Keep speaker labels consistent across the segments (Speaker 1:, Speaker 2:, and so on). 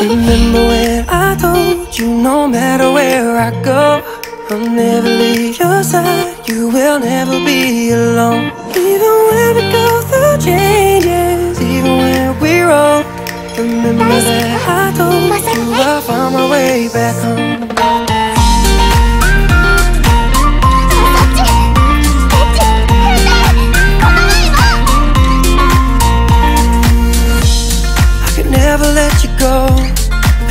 Speaker 1: Remember when I told you no matter where I go I'll never leave your side, you will never be alone. Even when we go through changes, even when we're old Remember that I told you I found my way back home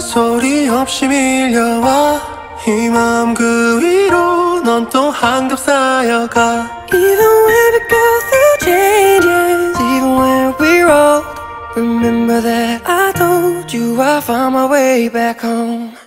Speaker 1: 소리 없이 밀려와 이 마음 그 위로 넌 또 한겹 쌓여가 Even when we go through changes Even when we're old Remember that I told you I found my way back home